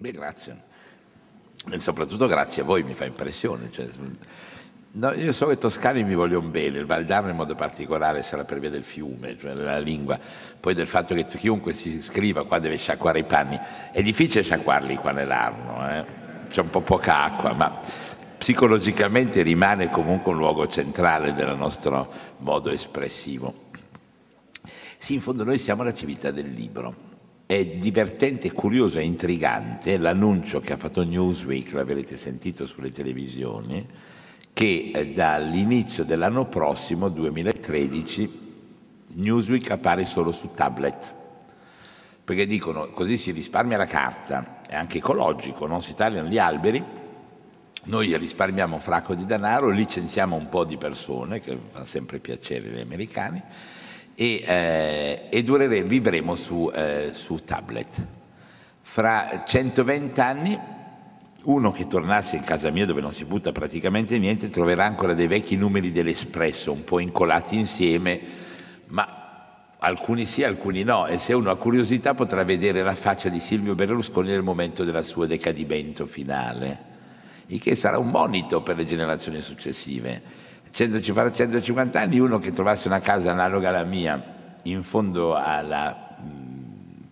Beh, grazie. E soprattutto grazie a voi, mi fa impressione. Cioè, no, io so che i toscani mi vogliono bene, il Valdarno in modo particolare sarà per via del fiume, cioè della lingua, poi del fatto che chiunque si scriva qua deve sciacquare i panni. È difficile sciacquarli qua nell'Arno, eh? c'è un po' poca acqua, ma psicologicamente rimane comunque un luogo centrale del nostro modo espressivo. Sì, in fondo noi siamo la civiltà del libro è divertente, curioso e intrigante l'annuncio che ha fatto Newsweek, l'avrete sentito sulle televisioni, che eh, dall'inizio dell'anno prossimo, 2013, Newsweek appare solo su tablet. Perché dicono così si risparmia la carta, è anche ecologico, non si tagliano gli alberi, noi risparmiamo un fracco di denaro, licenziamo un po' di persone, che fa sempre piacere agli americani, e, eh, e durere, vivremo su, eh, su tablet. Fra 120 anni uno che tornasse in casa mia dove non si butta praticamente niente troverà ancora dei vecchi numeri dell'Espresso un po' incolati insieme, ma alcuni sì, alcuni no, e se uno ha curiosità potrà vedere la faccia di Silvio Berlusconi nel momento del suo decadimento finale, il che sarà un monito per le generazioni successive. 100, 150 anni uno che trovasse una casa analoga alla mia in fondo alla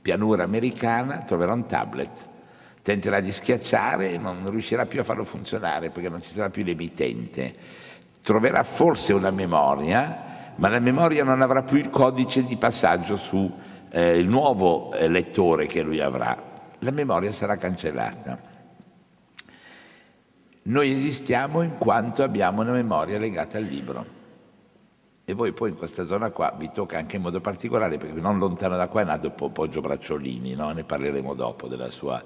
pianura americana troverà un tablet, tenterà di schiacciare e non riuscirà più a farlo funzionare perché non ci sarà più l'emittente. Troverà forse una memoria, ma la memoria non avrà più il codice di passaggio sul eh, nuovo eh, lettore che lui avrà. La memoria sarà cancellata. Noi esistiamo in quanto abbiamo una memoria legata al libro. E voi poi in questa zona qua vi tocca anche in modo particolare, perché non lontano da qua è nato Poggio Bracciolini, no? ne parleremo dopo sua,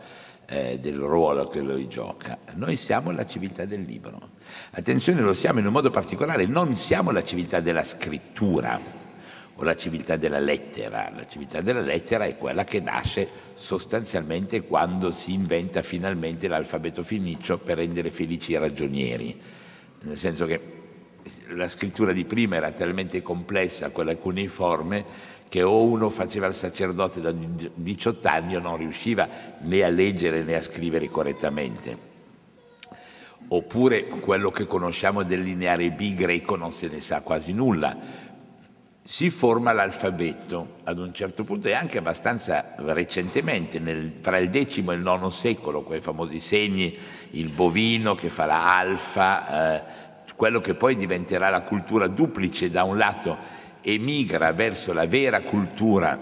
eh, del ruolo che lui gioca. Noi siamo la civiltà del libro. Attenzione, lo siamo in un modo particolare, non siamo la civiltà della scrittura, o la civiltà della lettera. La civiltà della lettera è quella che nasce sostanzialmente quando si inventa finalmente l'alfabeto fenicio per rendere felici i ragionieri, nel senso che la scrittura di prima era talmente complessa, quella cuneiforme, che o uno faceva il sacerdote da 18 anni o non riusciva né a leggere né a scrivere correttamente. Oppure quello che conosciamo del lineare B greco non se ne sa quasi nulla, si forma l'alfabeto ad un certo punto e anche abbastanza recentemente, nel, tra il X e il IX secolo, quei famosi segni, il bovino che fa la alfa, eh, quello che poi diventerà la cultura duplice, da un lato emigra verso la vera cultura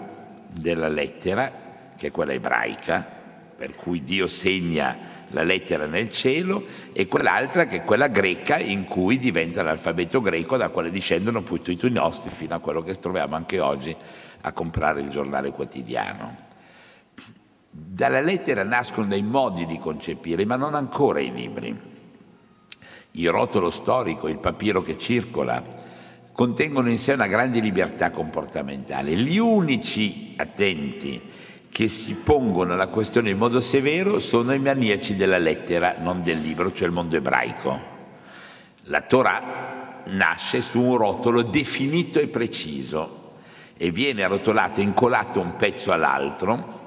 della lettera, che è quella ebraica, per cui Dio segna la lettera nel cielo, e quell'altra che è quella greca in cui diventa l'alfabeto greco da quale discendono poi tutti i nostri fino a quello che troviamo anche oggi a comprare il giornale quotidiano. Dalla lettera nascono dei modi di concepire, ma non ancora i libri. Il rotolo storico, il papiro che circola, contengono in sé una grande libertà comportamentale. Gli unici attenti che si pongono la questione in modo severo sono i maniaci della lettera, non del libro, cioè il mondo ebraico. La Torah nasce su un rotolo definito e preciso e viene arrotolato, incolato un pezzo all'altro,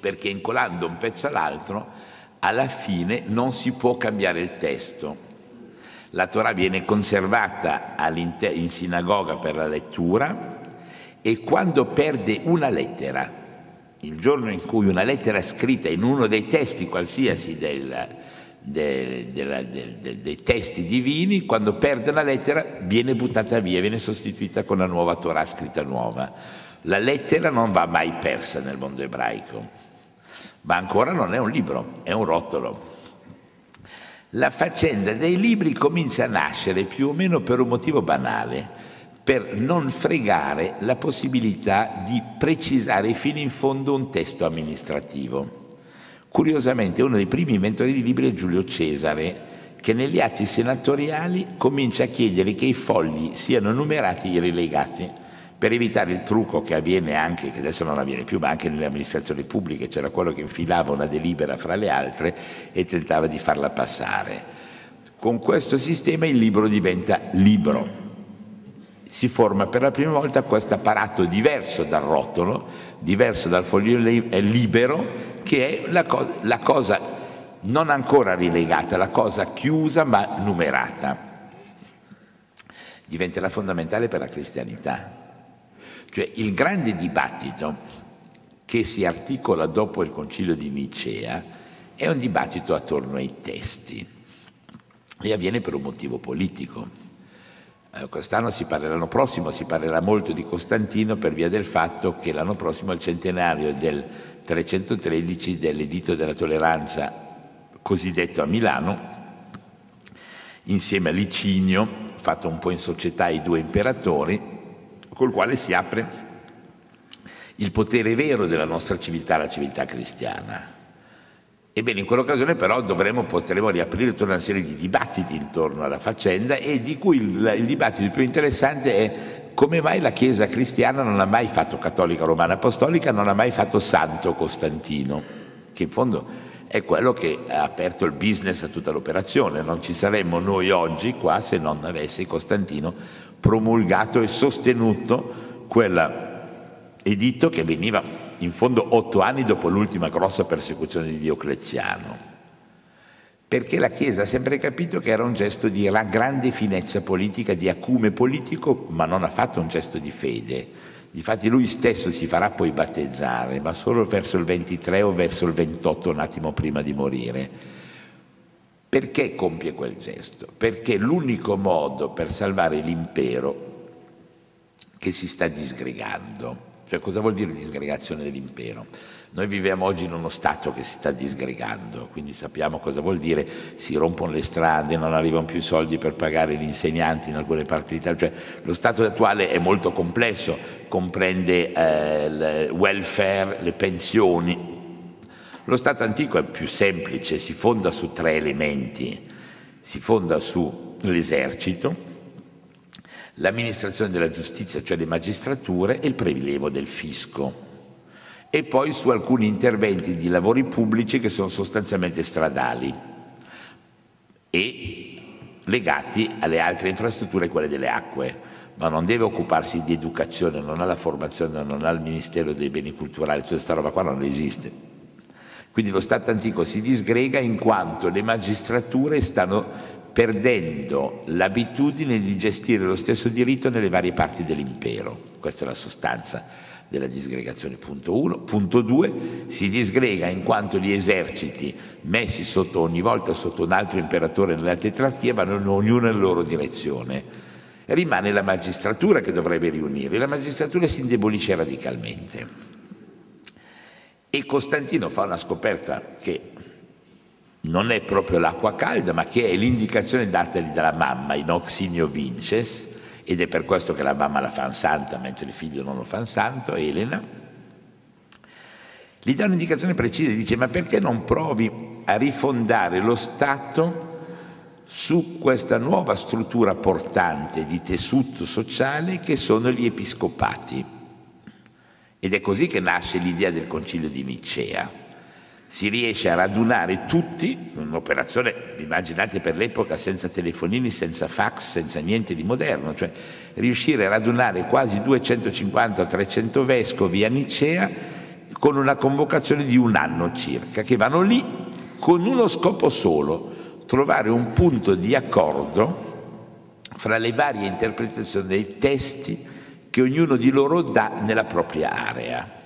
perché incolando un pezzo all'altro alla fine non si può cambiare il testo. La Torah viene conservata in sinagoga per la lettura e quando perde una lettera, il giorno in cui una lettera scritta in uno dei testi qualsiasi del, de, de, de, dei testi divini, quando perde una lettera viene buttata via, viene sostituita con una nuova Torah scritta nuova. La lettera non va mai persa nel mondo ebraico, ma ancora non è un libro, è un rotolo. La faccenda dei libri comincia a nascere più o meno per un motivo banale per non fregare la possibilità di precisare fino in fondo un testo amministrativo. Curiosamente uno dei primi inventori di libri è Giulio Cesare, che negli atti senatoriali comincia a chiedere che i fogli siano numerati e rilegati, per evitare il trucco che avviene anche, che adesso non avviene più, ma anche nelle amministrazioni pubbliche, c'era quello che infilava una delibera fra le altre e tentava di farla passare. Con questo sistema il libro diventa libro, si forma per la prima volta questo apparato diverso dal rotolo, diverso dal foglio libero, che è la, co la cosa non ancora rilegata, la cosa chiusa ma numerata. Diventerà fondamentale per la cristianità. Cioè il grande dibattito che si articola dopo il concilio di Nicea è un dibattito attorno ai testi e avviene per un motivo politico. Eh, quest'anno si parlerà, l'anno prossimo si parlerà molto di Costantino per via del fatto che l'anno prossimo è il centenario del 313 dell'editto della tolleranza cosiddetto a Milano, insieme a Licinio, fatto un po' in società ai due imperatori, col quale si apre il potere vero della nostra civiltà, la civiltà cristiana. Ebbene, in quell'occasione però dovremo, potremo riaprire tutta una serie di dibattiti intorno alla faccenda e di cui il, il dibattito più interessante è come mai la Chiesa cristiana non ha mai fatto cattolica romana apostolica, non ha mai fatto santo Costantino, che in fondo è quello che ha aperto il business a tutta l'operazione. Non ci saremmo noi oggi qua se non avesse Costantino promulgato e sostenuto quell'editto che veniva in fondo otto anni dopo l'ultima grossa persecuzione di Diocleziano, perché la Chiesa ha sempre capito che era un gesto di grande finezza politica, di acume politico, ma non ha fatto un gesto di fede. Difatti lui stesso si farà poi battezzare, ma solo verso il 23 o verso il 28, un attimo prima di morire. Perché compie quel gesto? Perché l'unico modo per salvare l'impero che si sta disgregando cioè cosa vuol dire disgregazione dell'impero? Noi viviamo oggi in uno Stato che si sta disgregando, quindi sappiamo cosa vuol dire, si rompono le strade, non arrivano più i soldi per pagare gli insegnanti in alcune parti d'Italia, cioè lo Stato attuale è molto complesso, comprende eh, il welfare, le pensioni. Lo Stato antico è più semplice, si fonda su tre elementi, si fonda sull'esercito, l'amministrazione della giustizia, cioè le magistrature, e il prelievo del fisco. E poi su alcuni interventi di lavori pubblici che sono sostanzialmente stradali e legati alle altre infrastrutture, quelle delle acque. Ma non deve occuparsi di educazione, non ha la formazione, non ha il Ministero dei Beni Culturali, tutta questa roba qua non esiste. Quindi lo Stato antico si disgrega in quanto le magistrature stanno perdendo l'abitudine di gestire lo stesso diritto nelle varie parti dell'impero. Questa è la sostanza della disgregazione. Punto 1. Punto 2. Si disgrega in quanto gli eserciti messi sotto, ogni volta sotto un altro imperatore nella tetrarchia vanno ognuno nella loro direzione. Rimane la magistratura che dovrebbe riunire. La magistratura si indebolisce radicalmente. E Costantino fa una scoperta che non è proprio l'acqua calda, ma che è l'indicazione datagli dalla mamma, in oxinio vinces, ed è per questo che la mamma la fa santa, mentre il figlio non lo fa santo, Elena. Gli dà un'indicazione precisa, dice ma perché non provi a rifondare lo Stato su questa nuova struttura portante di tessuto sociale che sono gli episcopati. Ed è così che nasce l'idea del concilio di Nicea si riesce a radunare tutti, un'operazione, immaginate per l'epoca, senza telefonini, senza fax, senza niente di moderno, cioè riuscire a radunare quasi 250-300 vescovi a Nicea con una convocazione di un anno circa, che vanno lì con uno scopo solo, trovare un punto di accordo fra le varie interpretazioni dei testi che ognuno di loro dà nella propria area.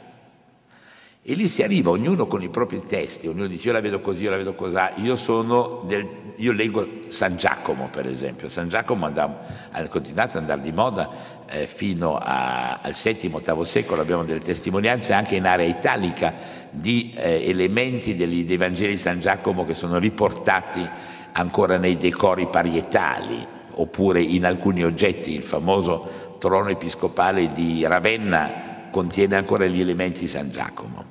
E lì si arriva, ognuno con i propri testi, ognuno dice io la vedo così, io la vedo così, io del, io leggo San Giacomo per esempio, San Giacomo ha continuato ad andare di moda eh, fino a, al VII-VIII secolo, abbiamo delle testimonianze anche in area italica di eh, elementi degli, dei Vangeli di San Giacomo che sono riportati ancora nei decori parietali oppure in alcuni oggetti, il famoso trono episcopale di Ravenna contiene ancora gli elementi di San Giacomo.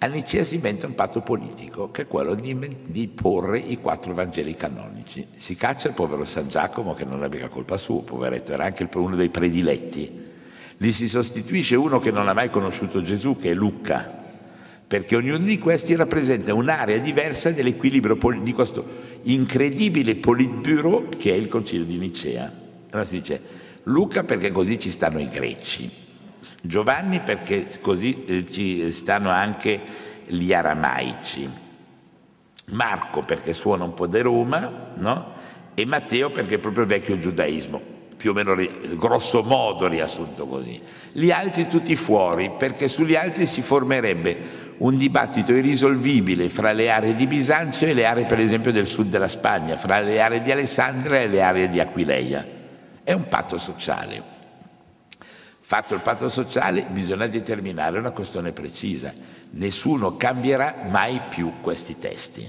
A Nicea si inventa un patto politico che è quello di, di, porre i quattro Vangeli canonici. Si caccia il povero San Giacomo che non aveva colpa sua, poveretto, era anche uno dei prediletti. Gli si sostituisce uno che non ha mai conosciuto Gesù, che è Lucca, perché ognuno di questi rappresenta un'area diversa dell'equilibrio di questo incredibile politburo che è il Concilio di Nicea. Allora si dice Luca perché così ci stanno i greci, Giovanni perché così eh, ci stanno anche gli aramaici, Marco perché suona un po' di Roma, no? e Matteo perché è proprio il vecchio giudaismo, più o meno grosso modo riassunto così. Gli altri tutti fuori, perché sugli altri si formerebbe un dibattito irrisolvibile fra le aree di Bisanzio e le aree per esempio del sud della Spagna, fra le aree di Alessandria e le aree di Aquileia. È un patto sociale. Fatto il patto sociale bisogna determinare una questione precisa. Nessuno cambierà mai più questi testi.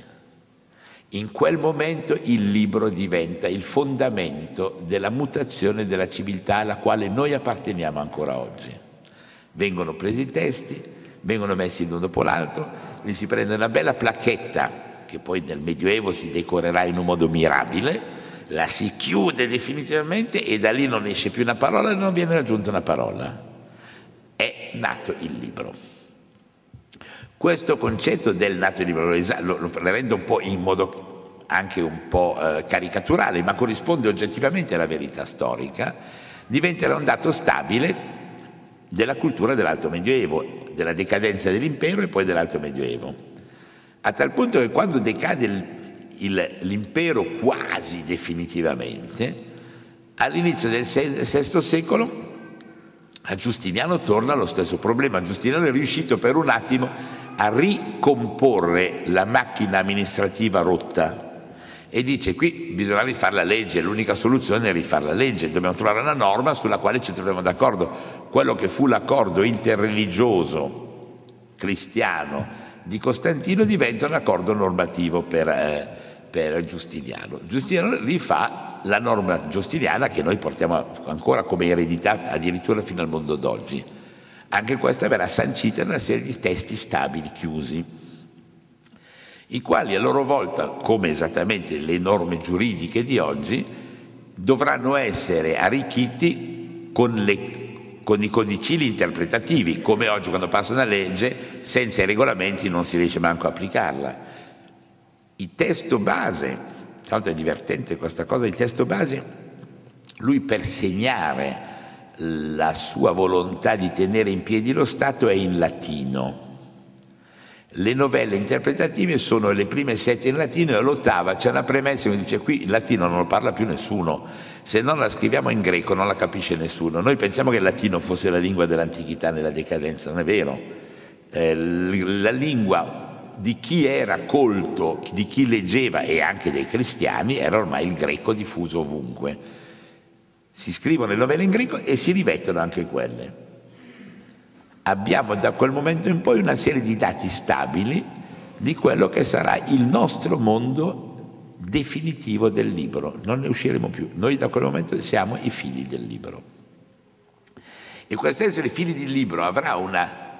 In quel momento il libro diventa il fondamento della mutazione della civiltà alla quale noi apparteniamo ancora oggi. Vengono presi i testi, vengono messi l'uno dopo l'altro, gli si prende una bella placchetta che poi nel Medioevo si decorerà in un modo mirabile, la si chiude definitivamente e da lì non esce più una parola e non viene aggiunta una parola. È nato il libro. Questo concetto del nato libro lo, lo, rendo un po' in modo anche un po' eh, caricaturale, ma corrisponde oggettivamente alla verità storica, diventerà un dato stabile della cultura dell'Alto Medioevo, della decadenza dell'impero e poi dell'Alto Medioevo. A tal punto che quando decade l'impero quasi definitivamente, all'inizio del VI secolo a Giustiniano torna lo stesso problema. Giustiniano è riuscito per un attimo a ricomporre la macchina amministrativa rotta e dice qui bisogna rifare la legge, l'unica soluzione è rifare la legge, dobbiamo trovare una norma sulla quale ci troviamo d'accordo. Quello che fu l'accordo interreligioso cristiano di Costantino diventa un accordo normativo per, eh, per Giustiniano. Giustiniano rifà la norma giustiniana che noi portiamo ancora come eredità addirittura fino al mondo d'oggi anche questa verrà sancita in una serie di testi stabili, chiusi, i quali a loro volta, come esattamente le norme giuridiche di oggi, dovranno essere arricchiti con, le, con i codicili interpretativi, come oggi quando passa una legge, senza i regolamenti non si riesce manco a applicarla. Il testo base, tra l'altro è divertente questa cosa, il testo base, lui per segnare la sua volontà di tenere in piedi lo Stato è in latino. Le novelle interpretative sono le prime sette in latino e l'ottava c'è una premessa che dice qui il latino non lo parla più nessuno, se non la scriviamo in greco non la capisce nessuno. Noi pensiamo che il latino fosse la lingua dell'antichità nella decadenza, non è vero. Eh, la lingua di chi era colto, di chi leggeva e anche dei cristiani era ormai il greco diffuso ovunque si scrivono le novelle in greco e si rimettono anche quelle. Abbiamo da quel momento in poi una serie di dati stabili di quello che sarà il nostro mondo definitivo del libro, non ne usciremo più. Noi da quel momento siamo i figli del libro. E questo essere figli del libro avrà una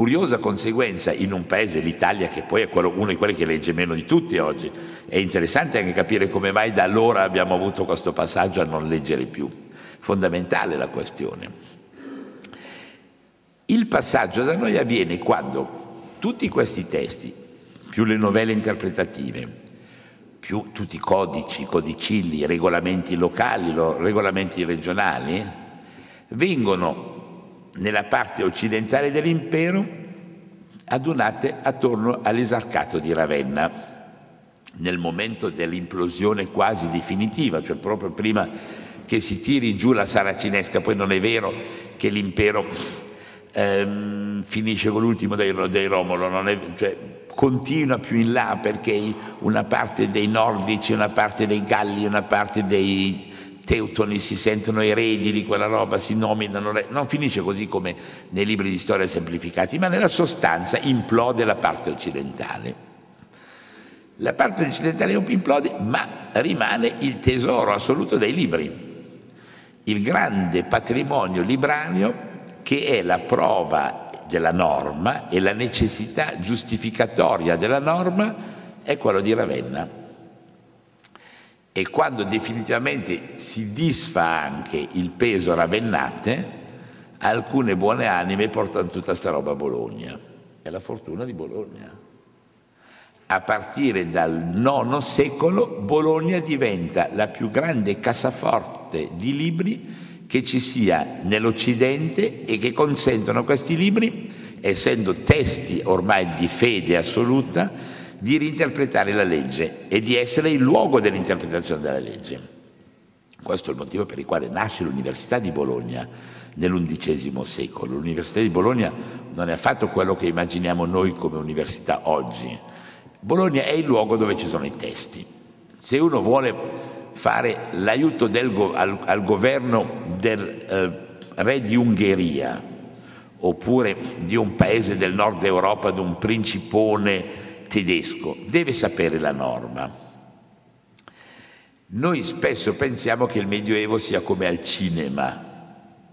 curiosa conseguenza in un paese, l'Italia, che poi è quello, uno di quelli che legge meno di tutti oggi. È interessante anche capire come mai da allora abbiamo avuto questo passaggio a non leggere più. Fondamentale la questione. Il passaggio da noi avviene quando tutti questi testi, più le novelle interpretative, più tutti i codici, codicilli, regolamenti locali, regolamenti regionali, vengono nella parte occidentale dell'impero adunate attorno all'esarcato di Ravenna. Nel momento dell'implosione quasi definitiva, cioè proprio prima che si tiri giù la saracinesca, poi non è vero che l'impero ehm, finisce con l'ultimo dei, dei Romolo, è, cioè, continua più in là perché una parte dei nordici, una parte dei galli, una parte dei teutoni si sentono eredi di quella roba, si nominano, non finisce così come nei libri di storia semplificati, ma nella sostanza implode la parte occidentale. La parte occidentale implode, ma rimane il tesoro assoluto dei libri, il grande patrimonio librario che è la prova della norma e la necessità giustificatoria della norma è quello di Ravenna e quando definitivamente si disfa anche il peso ravennate, alcune buone anime portano tutta sta roba a Bologna. È la fortuna di Bologna. A partire dal IX secolo Bologna diventa la più grande cassaforte forte di libri che ci sia nell'Occidente e che consentono a questi libri, essendo testi ormai di fede assoluta, di reinterpretare la legge e di essere il luogo dell'interpretazione della legge. Questo è il motivo per il quale nasce l'Università di Bologna nell'undicesimo secolo. L'Università di Bologna non è affatto quello che immaginiamo noi come università oggi. Bologna è il luogo dove ci sono i testi. Se uno vuole fare l'aiuto del, al, al, governo del eh, re di Ungheria oppure di un paese del nord Europa, di un principone tedesco, deve sapere la norma. Noi spesso pensiamo che il Medioevo sia come al cinema,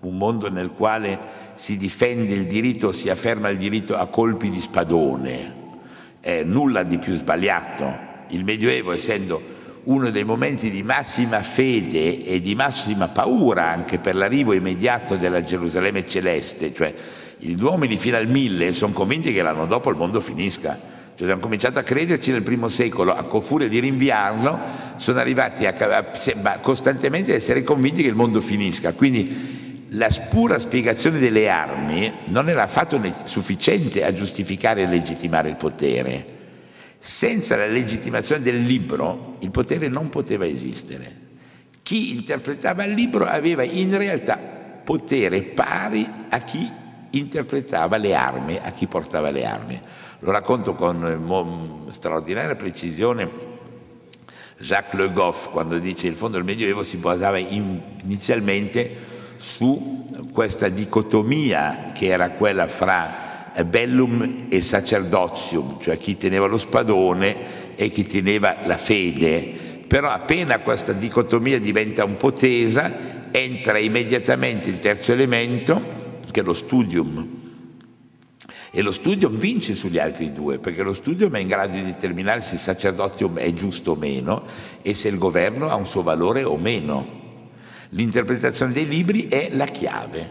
un mondo nel quale si difende il diritto, si afferma il diritto a colpi di spadone. È nulla di più sbagliato. Il Medioevo, essendo uno dei momenti di massima fede e di massima paura anche per l'arrivo immediato della Gerusalemme celeste, cioè gli uomini fino al mille sono convinti che l'anno dopo il mondo finisca, cioè hanno cominciato a crederci nel primo secolo, a furia di rinviarlo sono arrivati a, a, costantemente ad essere convinti che il mondo finisca, quindi la pura spiegazione delle armi non era affatto sufficiente a giustificare e legittimare il potere senza la legittimazione del libro il potere non poteva esistere. Chi interpretava il libro aveva in realtà potere pari a chi interpretava le armi, a chi portava le armi. Lo racconto con straordinaria precisione Jacques Le Goff quando dice che il fondo del Medioevo si basava inizialmente su questa dicotomia che era quella fra bellum e sacerdotium, cioè chi teneva lo spadone e chi teneva la fede. Però appena questa dicotomia diventa un po' tesa, entra immediatamente il terzo elemento, che è lo studium. E lo studium vince sugli altri due, perché lo studium è in grado di determinare se il sacerdotium è giusto o meno e se il governo ha un suo valore o meno. L'interpretazione dei libri è la chiave.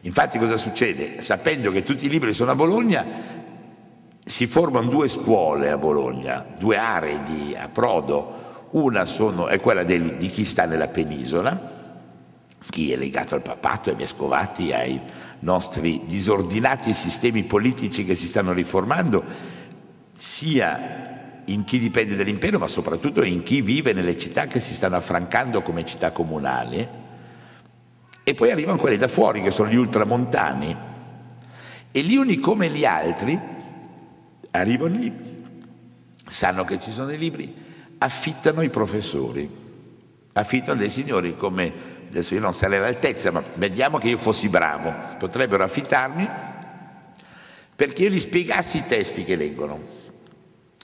Infatti cosa succede? Sapendo che tutti i libri sono a Bologna, si formano due scuole a Bologna, due aree di approdo. Una sono, è quella del, di chi sta nella penisola, chi è legato al papato, ai vescovati, ai nostri disordinati sistemi politici che si stanno riformando, sia in chi dipende dall'impero, ma soprattutto in chi vive nelle città che si stanno affrancando come città comunali. E poi arrivano quelli da fuori che sono gli ultramontani. E gli uni come gli altri arrivano lì, sanno che ci sono i libri, affittano i professori, affittano dei signori come, adesso io non sarei all'altezza, ma vediamo che io fossi bravo, potrebbero affittarmi perché io gli spiegassi i testi che leggono.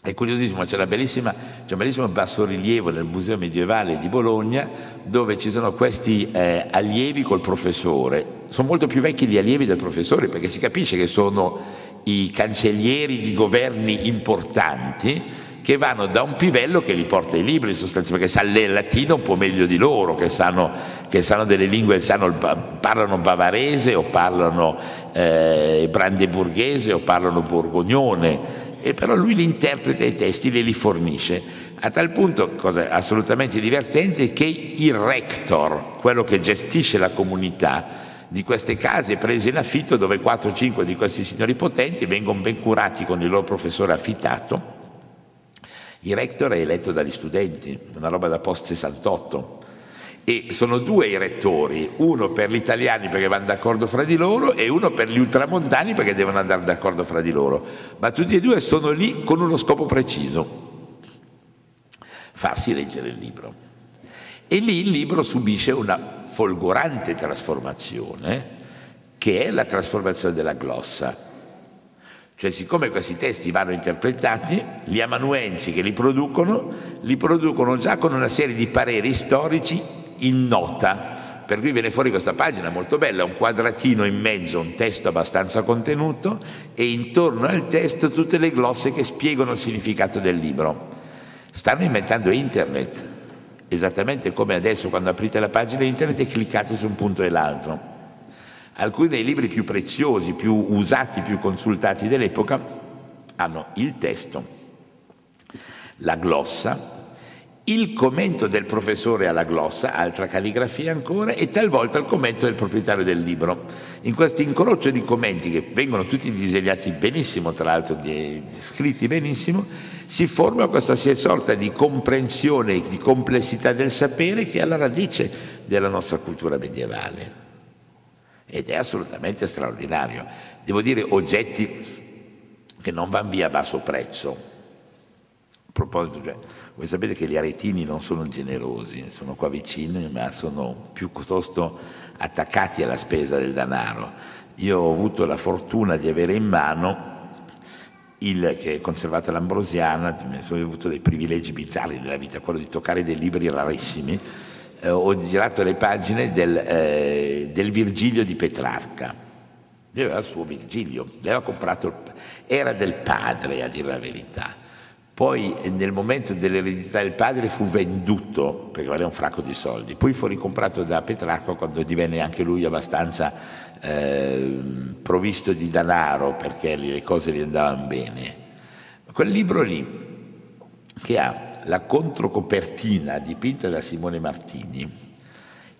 È curiosissimo, c'è, c'è un bellissimo bassorilievo nel Museo Medievale di Bologna dove ci sono questi eh, allievi col professore. Sono molto più vecchi gli allievi del professore perché si capisce che sono i cancellieri di governi importanti che vanno da un pivello che li porta i libri sostanzialmente, perché sa il latino un po' meglio di loro, che sanno, che sanno delle lingue, sanno, parlano bavarese o parlano eh, brandeburghese o parlano borgognone e però lui li interpreta i testi, e li fornisce. A tal punto, cosa assolutamente divertente, che il rector, quello che gestisce la comunità, di queste case prese in affitto dove 4 o 5 di questi signori potenti vengono ben curati con il loro professore affittato. Il rector è eletto dagli studenti, una roba da post 68 e sono due i rettori, uno per gli italiani perché vanno d'accordo fra di loro e uno per gli ultramontani perché devono andare d'accordo fra di loro, ma tutti e due sono lì con uno scopo preciso, farsi leggere il libro. E lì il libro subisce una folgorante trasformazione che è la trasformazione della glossa. Cioè siccome questi testi vanno interpretati, gli amanuensi che li producono, li producono già con una serie di pareri storici in nota. Per cui viene fuori questa pagina molto bella, un quadratino in mezzo, un testo abbastanza contenuto e intorno al testo tutte le glosse che spiegano il significato del libro. Stanno inventando internet, esattamente come adesso quando aprite la pagina internet e cliccate su un punto e l'altro. Alcuni dei libri più preziosi, più usati, più consultati dell'epoca hanno il testo, la glossa il commento del professore alla glossa, altra calligrafia ancora, e talvolta il commento del proprietario del libro. In questo incrocio di commenti, che vengono tutti disegnati benissimo, tra l'altro scritti benissimo, si forma questa sorta di comprensione, di complessità del sapere che è alla radice della nostra cultura medievale. Ed è assolutamente straordinario. Devo dire oggetti che non vanno via a basso prezzo a proposito, cioè, voi sapete che gli aretini non sono generosi, sono qua vicini, ma sono piuttosto attaccati alla spesa del denaro. Io ho avuto la fortuna di avere in mano il che è conservato l'Ambrosiana, ho avuto dei privilegi bizzarri nella vita, quello di toccare dei libri rarissimi. Eh, ho girato le pagine del, eh, del Virgilio di Petrarca. Lui aveva il suo Virgilio, l'aveva comprato, era del padre a dire la verità poi nel momento dell'eredità del padre fu venduto perché valeva un fracco di soldi, poi fu ricomprato da Petrarco quando divenne anche lui abbastanza eh, provvisto di denaro perché le cose gli andavano bene. Quel libro lì, che ha la controcopertina dipinta da Simone Martini,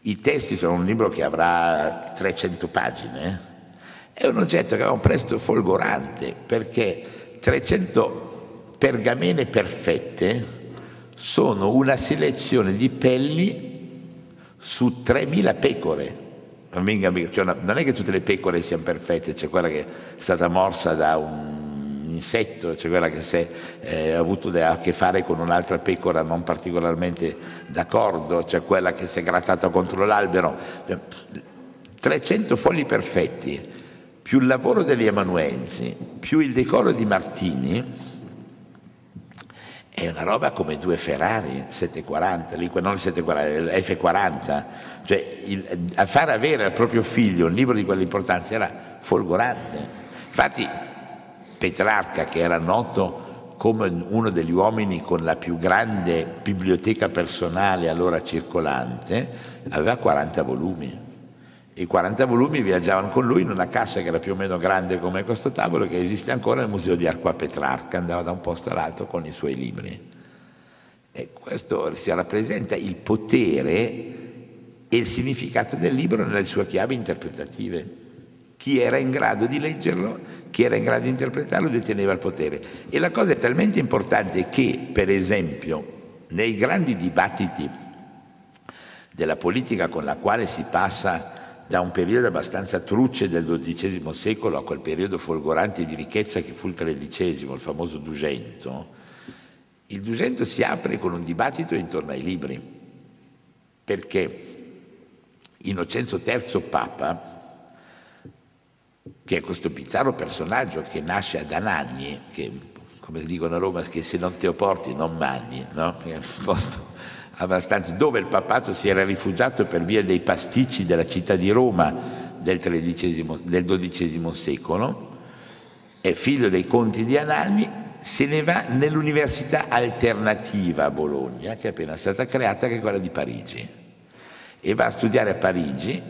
i testi sono un libro che avrà 300 pagine, è un oggetto che aveva un prezzo folgorante perché 300 pergamene perfette sono una selezione di pelli su 3.000 pecore. Cioè, non è che tutte le pecore siano perfette, c'è quella che è stata morsa da un insetto, c'è quella che si eh, avuto a che fare con un'altra pecora non particolarmente d'accordo, c'è quella che si è grattata contro l'albero. 300 fogli perfetti, più il lavoro degli amanuensi, più il decoro di Martini, è una roba come due Ferrari 740, non il 740, il F40, cioè il, a far avere al proprio figlio un libro di quell'importanza era folgorante. Infatti Petrarca, che era noto come uno degli uomini con la più grande biblioteca personale allora circolante, aveva 40 volumi. I 40 volumi viaggiavano con lui in una cassa che era più o meno grande come questo tavolo che esiste ancora nel museo di Arqua Petrarca, andava da un posto all'altro con i suoi libri. E questo si rappresenta il potere e il significato del libro nelle sue chiavi interpretative. Chi era in grado di leggerlo, chi era in grado di interpretarlo deteneva il potere. E la cosa è talmente importante che, per esempio, nei grandi dibattiti della politica con la quale si passa da un periodo abbastanza truce del XII secolo a quel periodo folgorante di ricchezza che fu il XIII, il famoso Dugento, il Dugento si apre con un dibattito intorno ai libri, perché Innocenzo III Papa, che è questo bizzarro personaggio che nasce ad Anagni, che come dicono a Roma, che se non te lo porti non mangi, no? è un posto abbastanza, dove il papato si era rifugiato per via dei pasticci della città di Roma del, del XII secolo, è figlio dei conti di Anagni, se ne va nell'università alternativa a Bologna, che è appena stata creata, che è quella di Parigi, e va a studiare a Parigi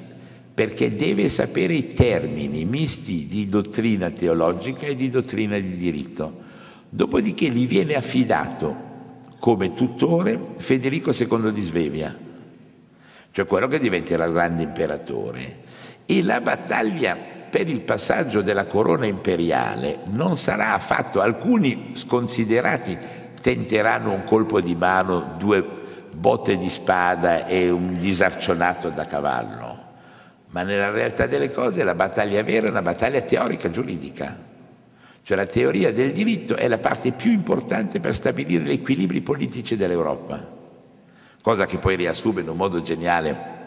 perché deve sapere i termini misti di dottrina teologica e di dottrina di diritto. Dopodiché gli viene affidato come tutore Federico II di Svevia, cioè quello che diventerà grande imperatore. E la battaglia per il passaggio della corona imperiale non sarà affatto, alcuni sconsiderati tenteranno un colpo di mano, due botte di spada e un disarcionato da cavallo, ma nella realtà delle cose la battaglia vera è una battaglia teorica giuridica. Cioè la teoria del diritto è la parte più importante per stabilire gli equilibri politici dell'Europa, cosa che poi riassume in un modo geniale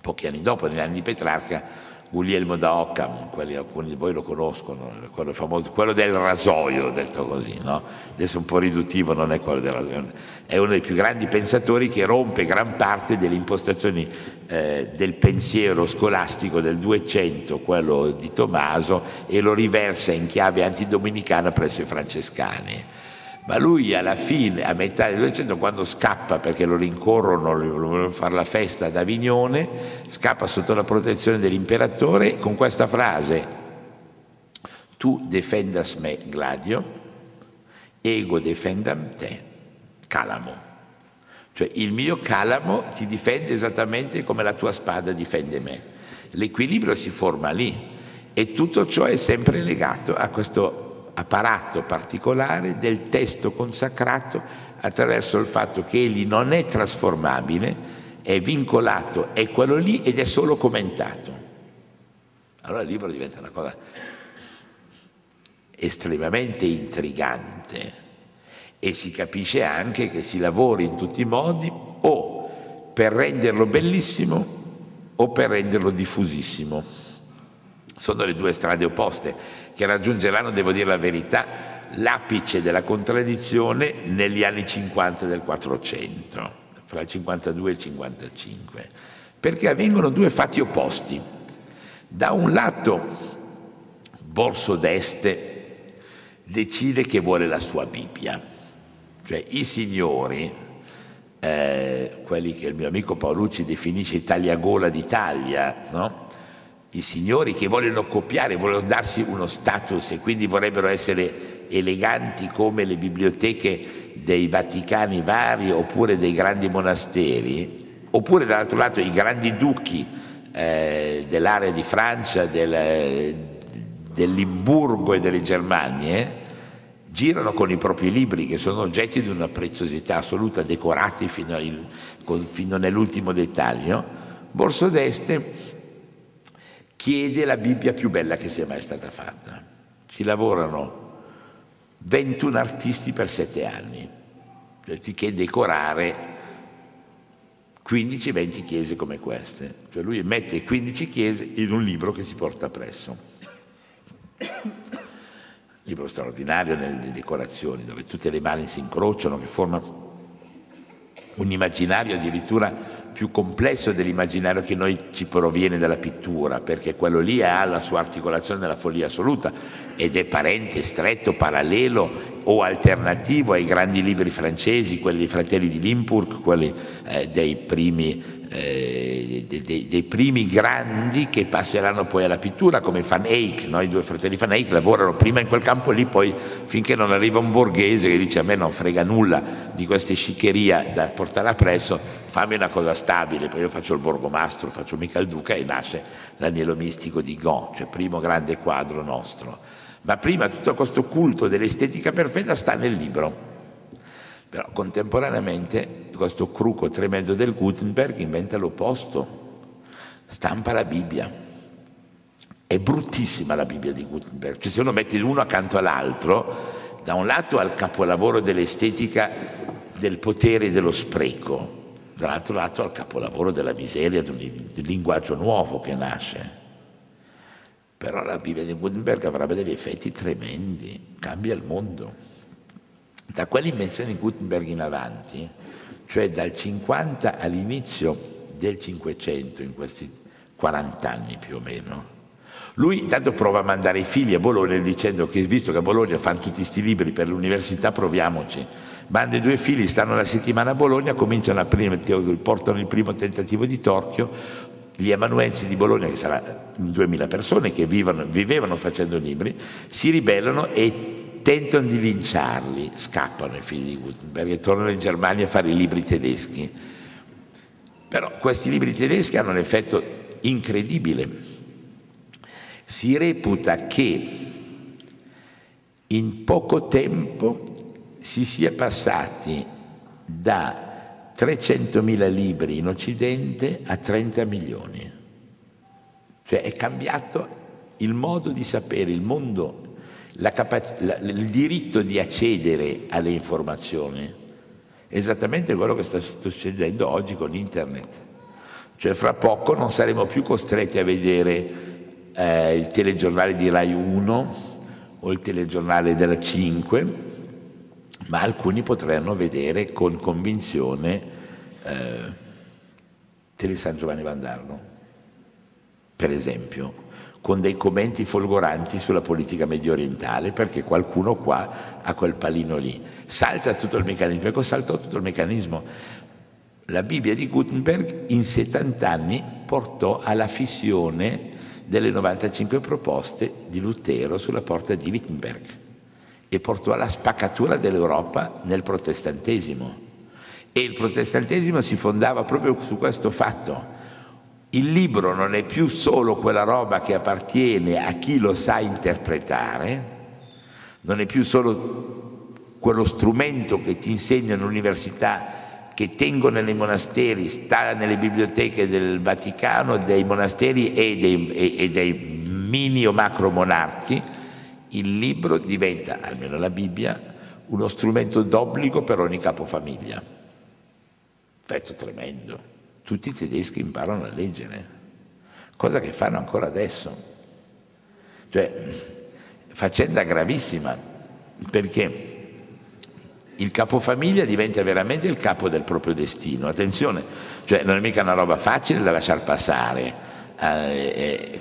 pochi anni dopo, negli anni di Petrarca, Guglielmo da Occam, quelli, alcuni di voi lo conoscono, quello, famoso, quello del rasoio, detto così, no? adesso un po' riduttivo, non è quello del rasoio, è uno dei più grandi pensatori che rompe gran parte delle impostazioni eh, del pensiero scolastico del 200, quello di Tommaso, e lo riversa in chiave antidominicana presso i francescani. Ma lui alla fine, a metà del 200, quando scappa perché lo rincorrono, lo vogliono fare la festa ad Avignone, scappa sotto la protezione dell'imperatore con questa frase, tu defendas me, Gladio, ego defendam te, calamo. Cioè il mio calamo ti difende esattamente come la tua spada difende me. L'equilibrio si forma lì e tutto ciò è sempre legato a questo apparato particolare del testo consacrato attraverso il fatto che egli non è trasformabile, è vincolato, è quello lì ed è solo commentato. Allora il libro diventa una cosa estremamente intrigante e si capisce anche che si lavori in tutti i modi o per renderlo bellissimo o per renderlo diffusissimo. Sono le due strade opposte che raggiungeranno, devo dire la verità, l'apice della contraddizione negli anni 50 del 400, fra il 52 e il 55, perché avvengono due fatti opposti. Da un lato Borso d'Este decide che vuole la sua Bibbia, cioè i signori, eh, quelli che il mio amico Paolucci definisce Italia Gola d'Italia, no? i signori che vogliono copiare, vogliono darsi uno status e quindi vorrebbero essere eleganti come le biblioteche dei Vaticani vari oppure dei grandi monasteri, oppure dall'altro lato i grandi duchi eh, dell'area di Francia, del, del Limburgo e delle Germanie, girano con i propri libri che sono oggetti di una preziosità assoluta, decorati fino, il, fino nell'ultimo dettaglio, Borso d'Este chiede la Bibbia più bella che sia mai stata fatta. Ci lavorano 21 artisti per 7 anni, cioè chiede decorare 15-20 chiese come queste, cioè lui mette 15 chiese in un libro che si porta presso libro straordinario nelle decorazioni, dove tutte le mani si incrociano, che forma un immaginario addirittura più complesso dell'immaginario che noi ci proviene dalla pittura, perché quello lì ha la sua articolazione nella follia assoluta ed è parente stretto, parallelo o alternativo ai grandi libri francesi, quelli dei fratelli di Limburg, quelli eh, dei primi eh, dei, dei, primi grandi che passeranno poi alla pittura come Van Eyck, no? i due fratelli Van Eyck lavorano prima in quel campo lì, poi finché non arriva un borghese che dice a me non frega nulla di queste sciccherie da portare appresso, fammi una cosa stabile, poi io faccio il borgomastro, faccio mica il duca e nasce l'anello mistico di Gon, cioè primo grande quadro nostro. Ma prima tutto questo culto dell'estetica perfetta sta nel libro. Però contemporaneamente questo cruco tremendo del Gutenberg inventa l'opposto, stampa la Bibbia. È bruttissima la Bibbia di Gutenberg, cioè se uno mette l'uno accanto all'altro, da un lato ha il capolavoro dell'estetica del potere e dello spreco, dall'altro lato ha il capolavoro della miseria, del linguaggio nuovo che nasce. Però la Bibbia di Gutenberg avrebbe degli effetti tremendi, cambia il mondo. Da quell'invenzione di Gutenberg in avanti, cioè dal 50 all'inizio del 500, in questi 40 anni più o meno, lui intanto prova a mandare i figli a Bologna dicendo che visto che a Bologna fanno tutti questi libri per l'università, proviamoci. Manda i due figli, stanno una settimana a Bologna, cominciano a prima, portano il primo tentativo di torchio, gli amanuensi di Bologna, che sarà 2000 persone che vivono, vivevano facendo libri, si ribellano e tentano di linciarli, scappano i figli di Gutenberg e tornano in Germania a fare i libri tedeschi. Però questi libri tedeschi hanno un effetto incredibile. Si reputa che in poco tempo si sia passati da 300.000 libri in Occidente a 30 milioni. Cioè è cambiato il modo di sapere, il mondo la il diritto di accedere alle informazioni è esattamente quello che sta succedendo oggi con internet. Cioè fra poco non saremo più costretti a vedere eh, il telegiornale di Rai 1 o il telegiornale della 5, ma alcuni potranno vedere con convinzione eh, Tele San Giovanni Vandarno, per esempio con dei commenti folgoranti sulla politica medio orientale, perché qualcuno qua ha quel palino lì. Salta tutto il meccanismo, ecco saltò tutto il meccanismo. La Bibbia di Gutenberg in 70 anni portò alla fissione delle 95 proposte di Lutero sulla porta di Wittenberg e portò alla spaccatura dell'Europa nel protestantesimo E il protestantesimo si fondava proprio su questo fatto. Il libro non è più solo quella roba che appartiene a chi lo sa interpretare, non è più solo quello strumento che ti insegna all'università che tengono nei monasteri, sta nelle biblioteche del Vaticano, dei monasteri e dei, e, e dei mini o macro monarchi, il libro diventa, almeno la Bibbia, uno strumento d'obbligo per ogni capofamiglia. Effetto tremendo. Tutti i tedeschi imparano a leggere, cosa che fanno ancora adesso. Cioè, faccenda gravissima, perché il capofamiglia diventa veramente il capo del proprio destino. Attenzione, cioè non è mica una roba facile da lasciar passare. Eh, eh,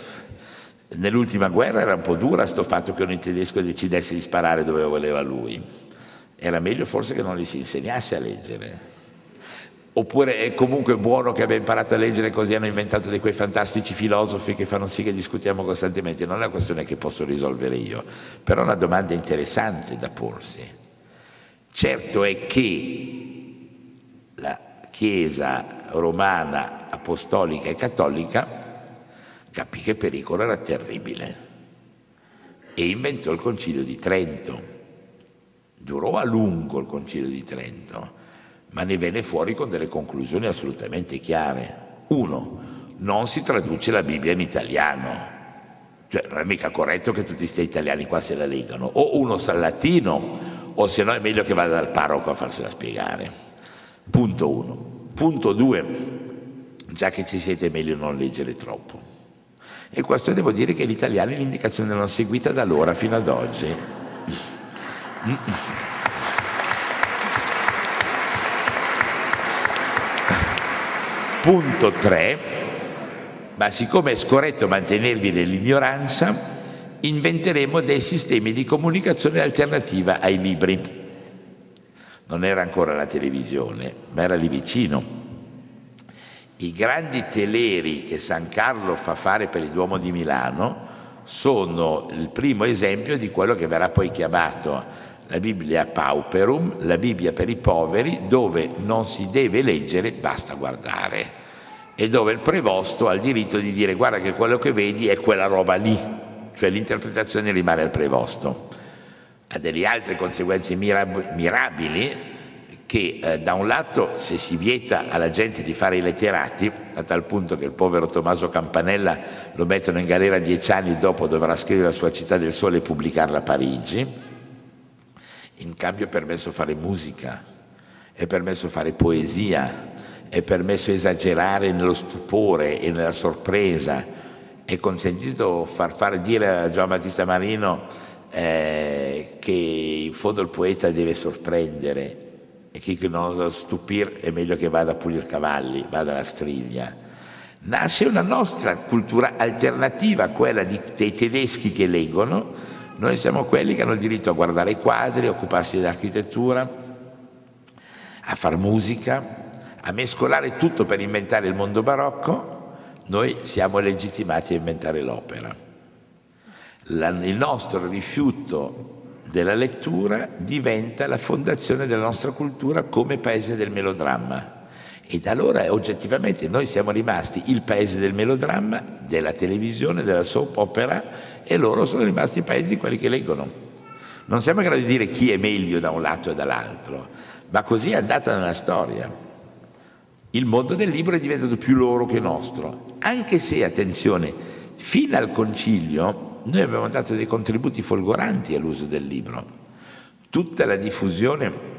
nell'ultima guerra era un po' dura sto fatto che ogni tedesco decidesse di sparare dove voleva lui. Era meglio forse che non gli si insegnasse a leggere. Oppure è comunque buono che abbia imparato a leggere così hanno inventato di quei fantastici filosofi che fanno sì che discutiamo costantemente. Non è una questione che posso risolvere io, però è una domanda interessante da porsi. Certo è che la Chiesa romana, apostolica e cattolica capì che il pericolo era terribile e inventò il Concilio di Trento. Durò a lungo il Concilio di Trento, ma ne venne fuori con delle conclusioni assolutamente chiare. Uno, non si traduce la Bibbia in italiano, cioè non è mica corretto che tutti questi italiani qua se la leggano, o uno sa il latino o se no è meglio che vada dal parroco a farsela spiegare. Punto uno. Punto due, già che ci siete è meglio non leggere troppo. E questo devo dire che gli italiani l'indicazione l'hanno seguita da allora fino ad oggi. Punto 3, ma siccome è scorretto mantenervi nell'ignoranza, inventeremo dei sistemi di comunicazione alternativa ai libri. Non era ancora la televisione, ma era lì vicino. I grandi teleri che San Carlo fa fare per il Duomo di Milano sono il primo esempio di quello che verrà poi chiamato la Bibbia Pauperum, la Bibbia per i poveri, dove non si deve leggere, basta guardare, e dove il prevosto ha il diritto di dire guarda che quello che vedi è quella roba lì, cioè l'interpretazione rimane al prevosto. Ha delle altre conseguenze mirabili che eh, da un lato se si vieta alla gente di fare i letterati, a tal punto che il povero Tommaso Campanella lo mettono in galera dieci anni dopo dovrà scrivere la sua città del sole e pubblicarla a Parigi, in cambio è permesso fare musica, è permesso fare poesia, è permesso esagerare nello stupore e nella sorpresa, è consentito far fare dire a Gian Battista Marino eh, che in fondo il poeta deve sorprendere e chi non stupire è meglio che vada a pulire cavalli, vada alla striglia. Nasce una nostra cultura alternativa quella di, dei tedeschi che leggono, noi siamo quelli che hanno diritto a guardare i quadri, a occuparsi dell'architettura, a far musica, a mescolare tutto per inventare il mondo barocco noi siamo legittimati a inventare l'opera. Il nostro rifiuto della lettura diventa la fondazione della nostra cultura come paese del melodramma. E da allora oggettivamente noi siamo rimasti il paese del melodramma, della televisione, della soap opera e loro sono rimasti paesi quelli che leggono. Non siamo in grado di dire chi è meglio da un lato e dall'altro, ma così è andata nella storia il mondo del libro è diventato più loro che nostro, anche se, attenzione, fino al concilio noi abbiamo dato dei contributi folgoranti all'uso del libro. Tutta la diffusione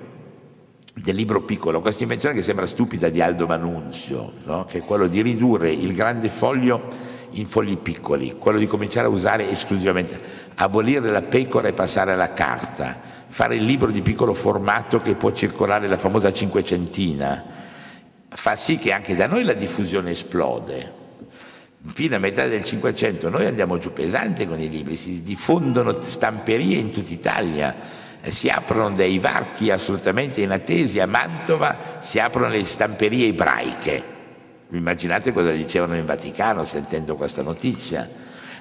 del libro piccolo, questa invenzione che sembra stupida di Aldo Manunzio, no? che è quello di ridurre il grande foglio in fogli piccoli, quello di cominciare a usare esclusivamente, abolire la pecora e passare alla carta, fare il libro di piccolo formato che può circolare la famosa cinquecentina, fa sì che anche da noi la diffusione esplode. Fino a metà del Cinquecento noi andiamo giù pesante con i libri, si diffondono stamperie in tutta Italia, eh, si aprono dei varchi assolutamente inattesi, a Mantova si aprono le stamperie ebraiche. Immaginate cosa dicevano in Vaticano sentendo questa notizia.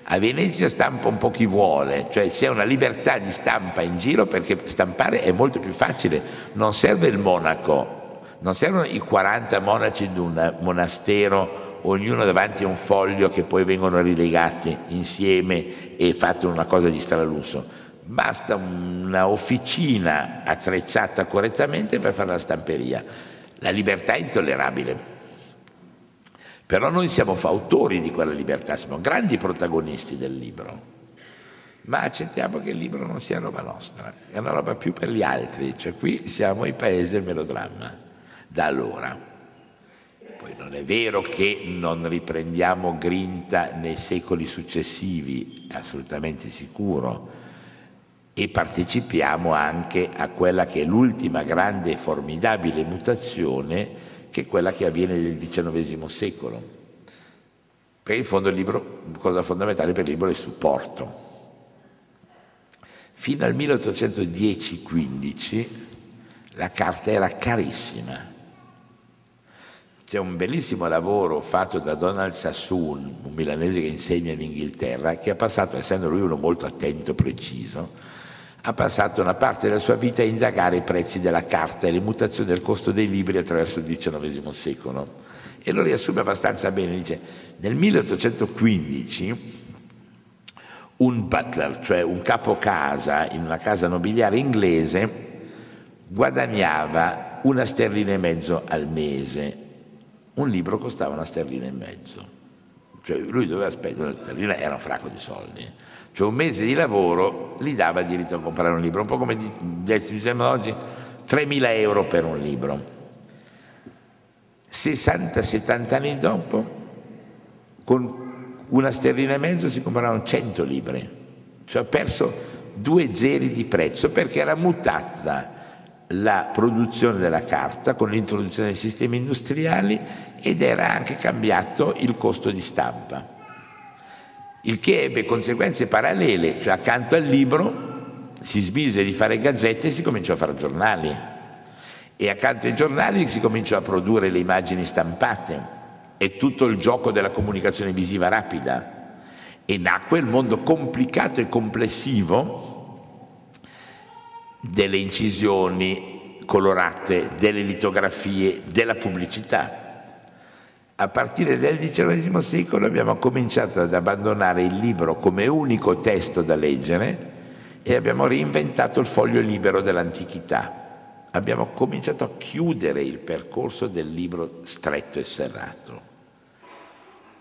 A Venezia stampa un po' chi vuole, cioè ha una libertà di stampa in giro perché stampare è molto più facile, non serve il monaco non servono i 40 monaci di un monastero, ognuno davanti a un foglio che poi vengono rilegati insieme e fatto una cosa di stralusso. Basta una officina attrezzata correttamente per fare la stamperia. La libertà è intollerabile. Però noi siamo fautori di quella libertà, siamo grandi protagonisti del libro ma accettiamo che il libro non sia roba nostra, è una roba più per gli altri, cioè qui siamo i paesi del melodramma, da allora. Poi non è vero che non riprendiamo grinta nei secoli successivi, assolutamente sicuro, e partecipiamo anche a quella che è l'ultima grande e formidabile mutazione, che è quella che avviene nel XIX secolo. Perché in fondo il libro, cosa fondamentale per il libro è il supporto Fino al 1810-15 la carta era carissima. C'è un bellissimo lavoro fatto da Donald Sassoon, un milanese che insegna in Inghilterra, che ha passato, essendo lui uno molto attento, e preciso, ha passato una parte della sua vita a indagare i prezzi della carta e le mutazioni del costo dei libri attraverso il XIX secolo. E lo riassume abbastanza bene, dice, nel 1815 un butler, cioè un capo casa in una casa nobiliare inglese, guadagnava una sterlina e mezzo al mese. Un libro costava una sterlina e mezzo. Cioè lui doveva spendere una sterlina, era un fracco di soldi. Cioè un mese di lavoro gli dava il diritto a comprare un libro, un po' come sembra oggi 3.000 euro per un libro. 60-70 anni dopo, con una sterlina e mezzo si compravano 100 libri, cioè ha perso due zeri di prezzo perché era mutata la produzione della carta con l'introduzione dei sistemi industriali ed era anche cambiato il costo di stampa, il che ebbe conseguenze parallele, cioè accanto al libro si smise di fare gazzette e si cominciò a fare giornali. E accanto ai giornali si cominciò a produrre le immagini stampate. È tutto il gioco della comunicazione visiva rapida. E nacque il mondo complicato e complessivo delle incisioni colorate, delle litografie, della pubblicità. A partire dal XIX secolo abbiamo cominciato ad abbandonare il libro come unico testo da leggere e abbiamo reinventato il foglio libero dell'antichità abbiamo cominciato a chiudere il percorso del libro stretto e serrato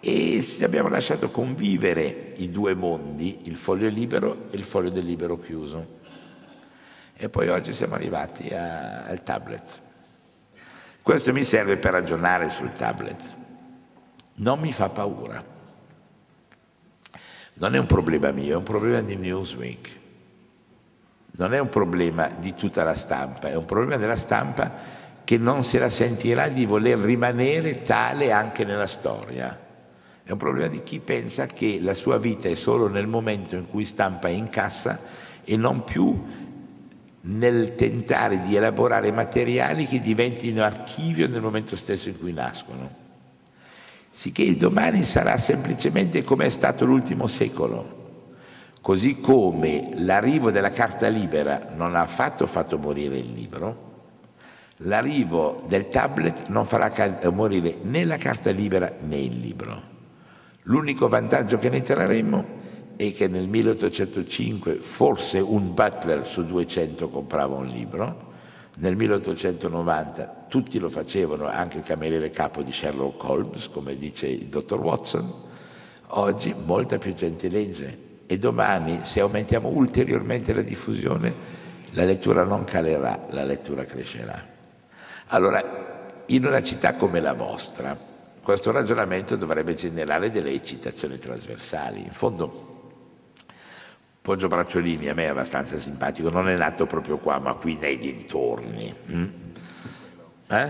e abbiamo lasciato convivere i due mondi, il foglio libero e il foglio del libero chiuso. E poi oggi siamo arrivati a, al tablet. Questo mi serve per ragionare sul tablet. Non mi fa paura. Non è un problema mio, è un problema di Newsweek non è un problema di tutta la stampa, è un problema della stampa che non se la sentirà di voler rimanere tale anche nella storia. È un problema di chi pensa che la sua vita è solo nel momento in cui stampa è in cassa e non più nel tentare di elaborare materiali che diventino archivio nel momento stesso in cui nascono. Sicché il domani sarà semplicemente come è stato l'ultimo secolo Così come l'arrivo della carta libera non ha affatto fatto morire il libro, l'arrivo del tablet non farà morire né la carta libera né il libro. L'unico vantaggio che ne trarremo è che nel 1805 forse un butler su 200 comprava un libro, nel 1890 tutti lo facevano, anche il cameriere capo di Sherlock Holmes, come dice il dottor Watson, oggi molta più gente legge e domani se aumentiamo ulteriormente la diffusione la lettura non calerà, la lettura crescerà. Allora, in una città come la vostra, questo ragionamento dovrebbe generare delle eccitazioni trasversali. In fondo, Poggio Bracciolini a me è abbastanza simpatico, non è nato proprio qua, ma qui nei dintorni. Mm? Eh?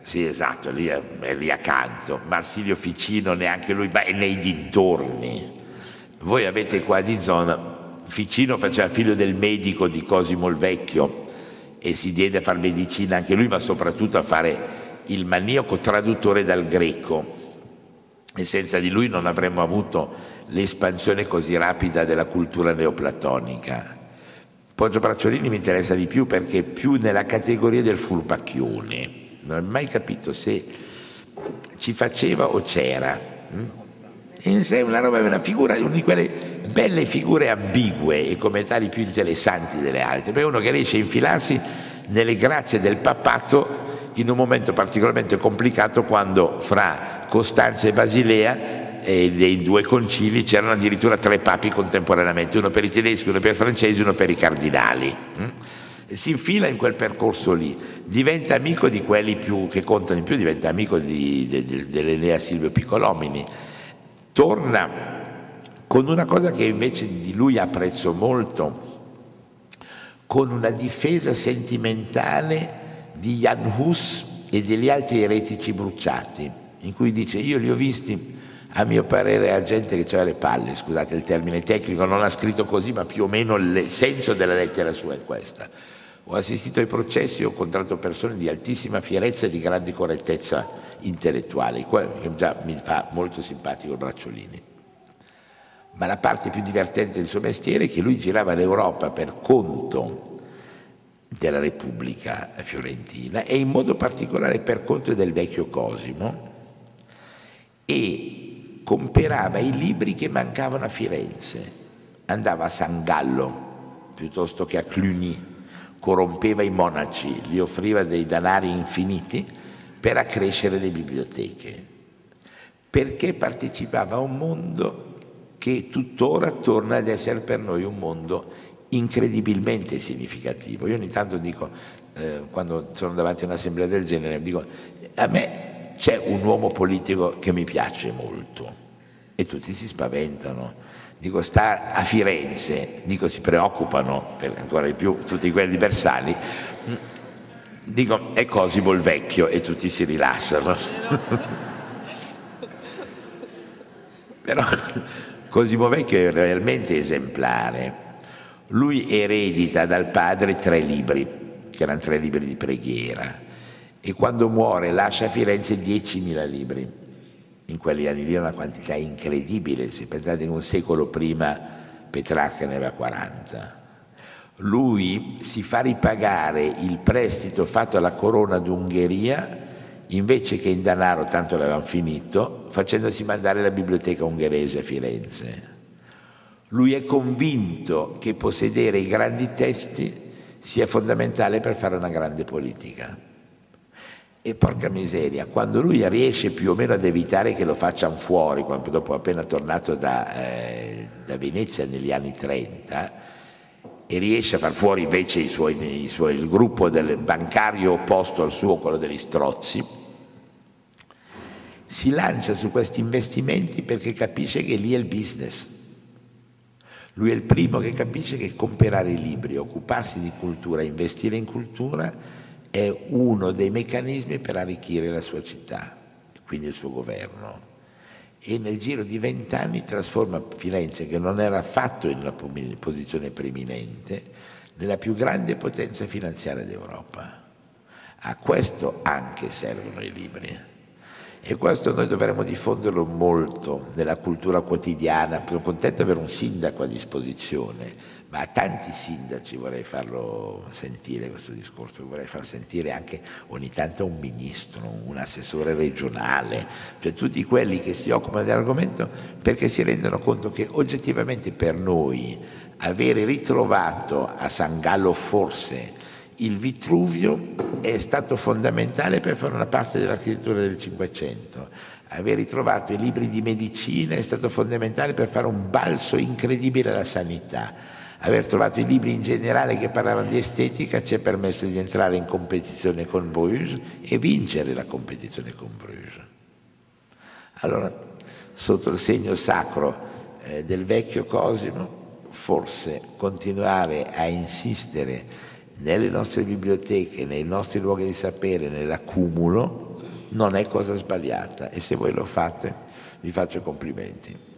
Sì, esatto, lì è, è lì accanto. Marsilio Ficino neanche lui, ma è nei dintorni. Voi avete qua di zona, Ficino faceva figlio del medico di Cosimo il Vecchio e si diede a fare medicina anche lui, ma soprattutto a fare il maniaco traduttore dal greco. E senza di lui non avremmo avuto l'espansione così rapida della cultura neoplatonica. Poggio Bracciolini mi interessa di più perché è più nella categoria del furbacchione. non ho mai capito se ci faceva o c'era. Mm? In sé una roba, una figura, una di quelle belle figure ambigue e come tali più interessanti delle altre, perché uno che riesce a infilarsi nelle grazie del papato in un momento particolarmente complicato quando fra Costanza e Basilea e nei due concili c'erano addirittura tre papi contemporaneamente, uno per i tedeschi, uno per i francesi, uno per i cardinali. Mm? si infila in quel percorso lì, diventa amico di quelli più, che contano di più, diventa amico di, de, de, dell'Enea Silvio Piccolomini, torna con una cosa che invece di lui apprezzo molto, con una difesa sentimentale di Jan Hus e degli altri eretici bruciati, in cui dice io li ho visti a mio parere a gente che aveva le palle, scusate il termine tecnico, non ha scritto così, ma più o meno il senso della lettera sua è questa ho assistito ai processi e ho incontrato persone di altissima fierezza e di grande correttezza intellettuale, che già mi fa molto simpatico Bracciolini. Ma la parte più divertente del suo mestiere è che lui girava l'Europa per conto della Repubblica Fiorentina e in modo particolare per conto del vecchio Cosimo e comperava i libri che mancavano a Firenze. Andava a San Gallo piuttosto che a Cluny corrompeva i monaci, gli offriva dei danari infiniti per accrescere le biblioteche, perché partecipava a un mondo che tuttora torna ad essere per noi un mondo incredibilmente significativo. Io ogni tanto dico, eh, quando sono davanti a un'assemblea del genere, dico, a me c'è un uomo politico che mi piace molto e tutti si spaventano dico sta a Firenze, dico si preoccupano, per ancora di più tutti quelli bersali, dico è Cosimo il vecchio e tutti si rilassano. Però Cosimo Vecchio è realmente esemplare. Lui eredita dal padre tre libri, che erano tre libri di preghiera, e quando muore lascia a Firenze 10.000 libri in quegli anni lì una quantità incredibile, se pensate che un secolo prima Petrarca ne aveva 40. Lui si fa ripagare il prestito fatto alla corona d'Ungheria invece che in denaro, tanto l'avevano finito, facendosi mandare la biblioteca ungherese a Firenze. Lui è convinto che possedere i grandi testi sia fondamentale per fare una grande politica. E porca miseria, quando lui riesce più o meno ad evitare che lo facciano fuori, quando, dopo appena tornato da, eh, da, Venezia negli anni 30, e riesce a far fuori invece i suoi, i suoi, il gruppo del bancario opposto al suo, quello degli strozzi, si lancia su questi investimenti perché capisce che lì è il business. Lui è il primo che capisce che comprare libri, occuparsi di cultura, investire in cultura è uno dei meccanismi per arricchire la sua città, quindi il suo governo. E nel giro di vent'anni trasforma Firenze, che non era affatto in una posizione preeminente, nella più grande potenza finanziaria d'Europa. A questo anche servono i libri. E questo noi dovremmo diffonderlo molto nella cultura quotidiana. Sono contento di avere un sindaco a disposizione ma a tanti sindaci vorrei farlo sentire questo discorso, vorrei far sentire anche ogni tanto un ministro, un assessore regionale, cioè tutti quelli che si occupano dell'argomento perché si rendono conto che oggettivamente per noi avere ritrovato a San Gallo forse il Vitruvio è stato fondamentale per fare una parte dell'architettura del Cinquecento. Aver ritrovato i libri di medicina è stato fondamentale per fare un balzo incredibile alla sanità aver trovato i libri in generale che parlavano di estetica ci ha permesso di entrare in competizione con Bruges e vincere la competizione con Bruges. Allora, sotto il segno sacro eh, del vecchio Cosimo, forse continuare a insistere nelle nostre biblioteche, nei nostri luoghi di sapere, nell'accumulo, non è cosa sbagliata e se voi lo fate vi faccio complimenti.